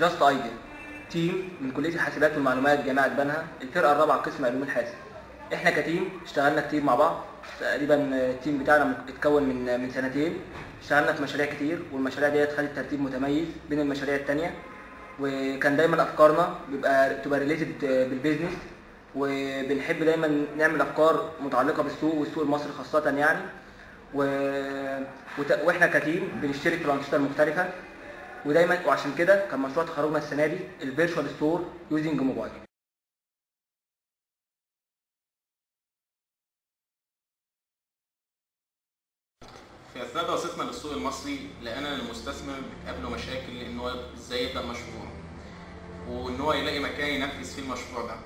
Just Idea team من كلية الحاسبات والمعلومات جامعة بنها الفرقة الرابعة قسم علوم الحاسب. إحنا ك team اشتغلنا كتير مع بعض. تقريبا ال team بتاعنا اتكون من من سنتين. اشتغلنا في مشاريع كتير والمشاريع ديت خدت ترتيب متميز بين المشاريع التانية. وكان دايما أفكارنا بيبقى تبقى related بال business وبنحب دايما نعمل أفكار متعلقة بالسوق والسوق المصري خاصة يعني. و... وت... وإحنا ك team بنشترك في الأنشطة المختلفة. ودايما وعشان كده كان مشروع تخرجنا السنة دي ال virtual store using mobile في أثناء دراستنا للسوق المصري لقينا إن المستثمر بتقابله مشاكل إن هو إزاي يبدأ مشروع وإن هو يلاقي مكان ينفذ فيه المشروع ده.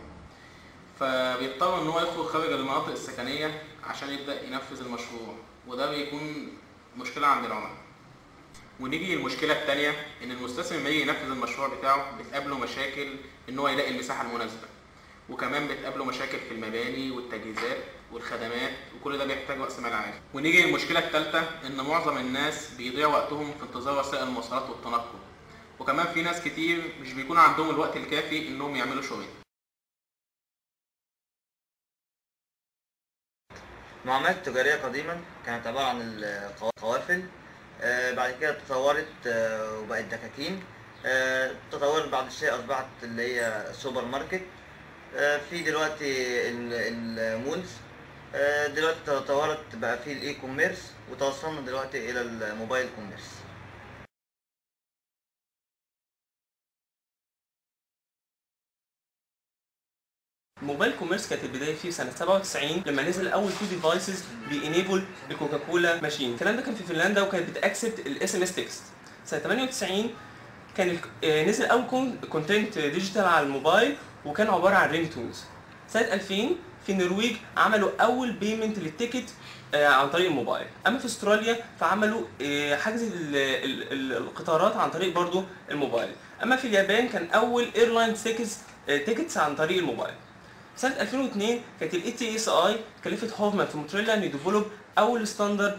فبيضطر إن هو يخرج خارج المناطق السكنية عشان يبدأ ينفذ المشروع وده بيكون مشكلة عند العملاء. ونيجي للمشكلة الثانية إن المستثمر لما يجي ينفذ المشروع بتاعه بتقابله مشاكل إن هو يلاقي المساحة المناسبة. وكمان بتقابله مشاكل في المباني والتجهيزات والخدمات وكل ده بيحتاج رأس مال عالي. ونيجي للمشكلة الثالثه إن معظم الناس بيضيع وقتهم في انتظار وسائل المواصلات والتنقل. وكمان في ناس كتير مش بيكون عندهم الوقت الكافي إنهم يعملوا شغل المعاملات التجارية قديما كانت عبارة عن القوافل بعد كده تطورت آه، وبقت دكاكين. آه، تطورت بعد شيء أصبحت اللي هي السوبر ماركت. آه، في دلوقتي ال- malls. آه، دلوقتي تطورت بقى في ال e-commerce وتوصلنا دلوقتي إلى ال mobile commerce ال mobile commerce كانت البداية فيه سنة 97 لما نزل أول two devices بي enable ال Coca-Cola machine الكلام ده كان في فنلندا وكانت بت accept ال SMS text سنة 98 كان آه، نزل أول content digital على الموبايل وكان عبارة عن ring tones سنة 2000 في النرويج عملوا أول payment لل ticket آه، عن طريق الموبايل. أما في أستراليا فعملوا آه، حجز ال- ال- ال- القطارات عن طريق برضو الموبايل. أما في اليابان كان أول airline tickets عن طريق الموبايل. سنة 2002 كانت ال ETSI كلفت هوفمان في موتورولا ان ي develop أول standard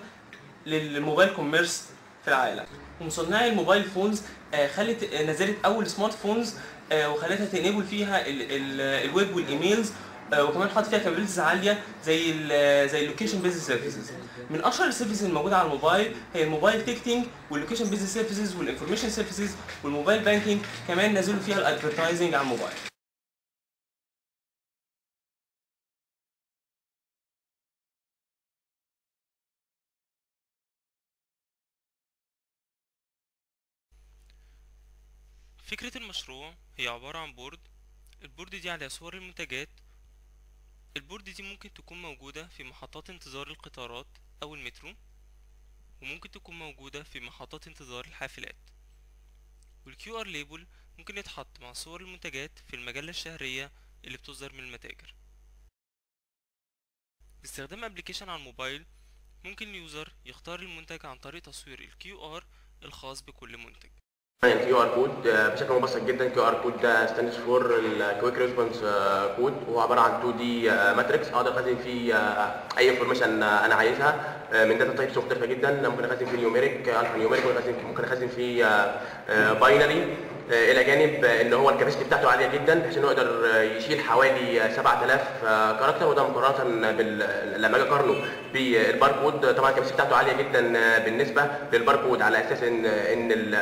لل mobile commerce في العالم. ومصنعي ال mobile phones آه، خلت آه، نزلت أول smart phones آه، وخلتها ت enable فيها ال- ال- web وال emails وكمان حط فيها capabilities عالية زي ال زي ال location based services من أشهر ال services الموجودة على الموبايل هي ال mobile ticketing وال location based services وال information services وال mobile banking كمان نزلوا فيها ال advertising على الموبايل. فكرة المشروع هي عبارة عن board ال board دي عليها صور المنتجات. ال board دي ممكن تكون موجودة في محطات انتظار القطارات أو المترو وممكن تكون موجودة في محطات انتظار الحافلات. وال QR label ممكن يتحط مع صور المنتجات في المجلة الشهرية اللي بتصدر من المتاجر. باستخدام application على الموبايل ممكن ال user يختار المنتج عن طريق تصوير ال QR الخاص بكل منتج. ال QR code بشكل مبسط جدا. ال QR code ده stands for ال quick response code وهو عبارة عن 2D matrix أقدر أخزن فيه آه، أي information أنا عايزها آه، من data types مختلفة جدا. ممكن أخزن فيه numeric alphanumeric ممكن أخزن فيه binary إلى جانب آه، إن هو ال capacity بتاعته عالية جدا بحيث إنه يقدر آه، يشيل حوالي آه، 7000 آه، character وده مقارنة بال... لما أجي أقارنه بالباركود طبعا ال capacity بتاعته عالية جدا آه، بالنسبة للباركود على أساس إن إن.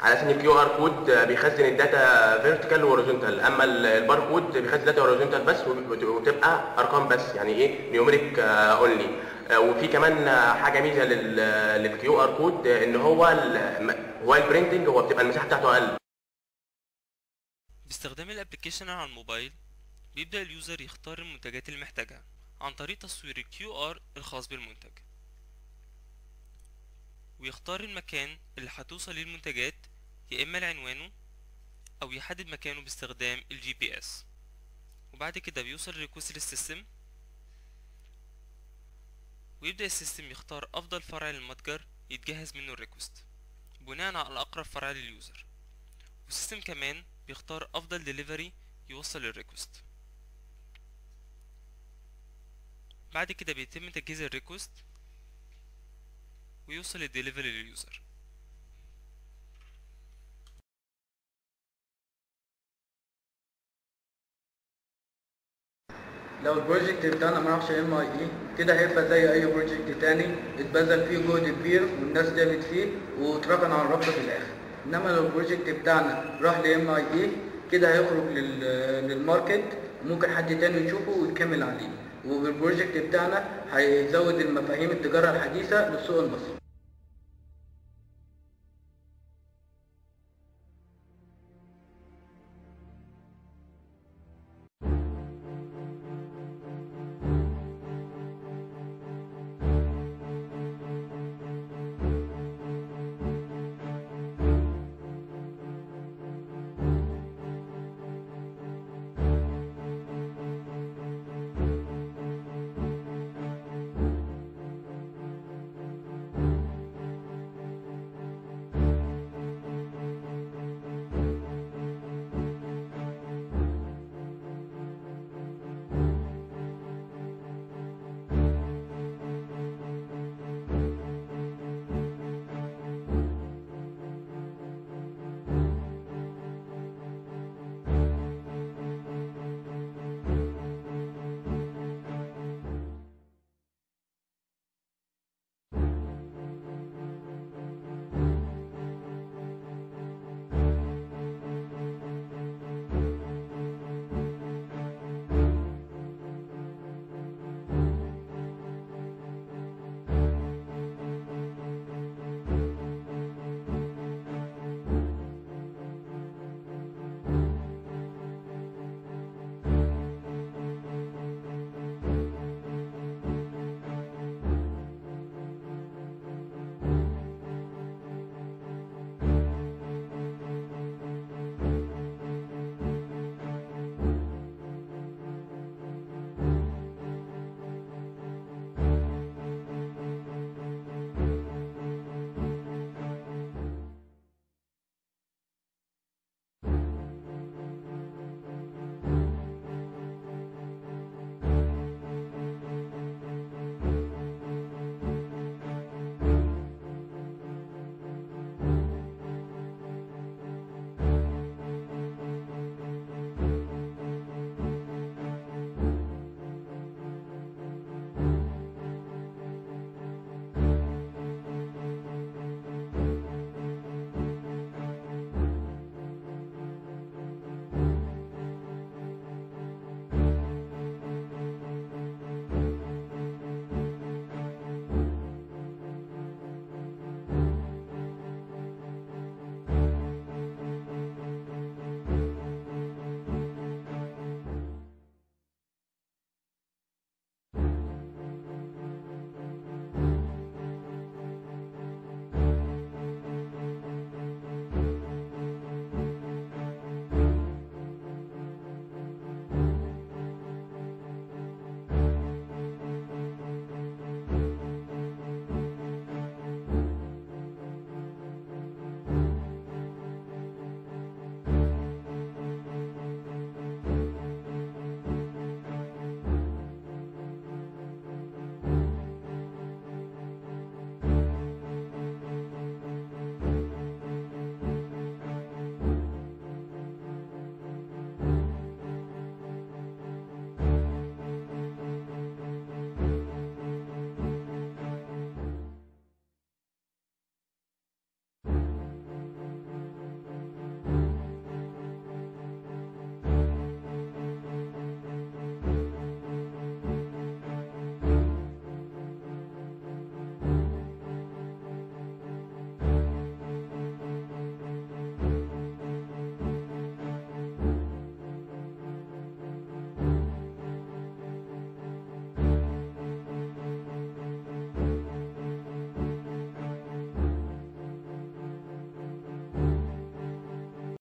على أساس ان ال QR code بيخزن ال data vertical و horizontal أما ال- الباركود بيخزن data horizontal بس وبت- وبتبقى أرقام بس يعني إيه؟ numeric only وفي كمان آه، حاجة ميزة لل QR code آه، إن هو هو ال printing هو بتبقى المساحة بتاعته أقل. باستخدام ال application على الموبايل بيبدأ ال user يختار المنتجات اللي محتاجها عن طريق تصوير ال QR الخاص بالمنتج. ويختار المكان اللي هتوصل ليه المنتجات يا إما لعنوانه أو يحدد مكانه باستخدام ال GPS وبعد كده بيوصل ال request لل system. ويبدأ ال system يختار أفضل فرع للمتجر يتجهز منه ال request بناء على أقرب فرع لل user. وال system كمان بيختار أفضل ديليفري يوصل ال request بعد كده بيتم تجهيز ال request ويوصل ال delivery لل user. لو ال project بتاعنا ما راحش MIE كده هيبقى زي أي project تاني اتبذل فيه جهد كبير والناس تعبت فيه واتركن على الرف في الآخر. إنما لو ال project بتاعنا راح ل MIE كده هيخرج لل- لل market ممكن حد تاني يشوفه ويكمل عليه. وال project بتاعنا هيزود المفاهيم التجارة الحديثة للسوق المصري.